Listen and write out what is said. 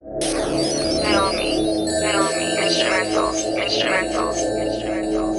Metal me, me, instrumentals, instrumentals, instrumentals.